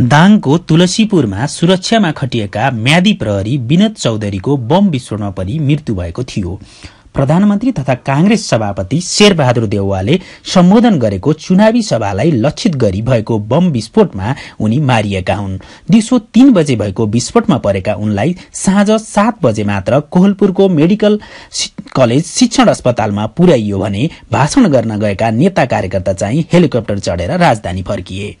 दाङको तुलसीपुरमा सुरक्षामा खटिएका म्यादी प्रहरी विनोद चौधरीको बम विस्फोटमा पनि मृत्यु भएको थियो। प्रधानमन्त्री तथा काङ्ग्रेस सभापति शेरबहादुर देउवाले सम्बोधन गरेको चुनावी सभालाई लक्षित गरी भएको बम विस्फोटमा उनी मारिएका हुन्। दिउँसो तीन बजे भएको विस्फोटमा परेका उनलाई साँझ सात बजे मात्र कोहलपुरको मेडिकल कलेज शिक्षण अस्पतालमा पुर्याइयो भने भाषण गर्न गएका नेता कार्यकर्ता चाहिँ हेलिकप्टर चढेर राजधानी फर्किए।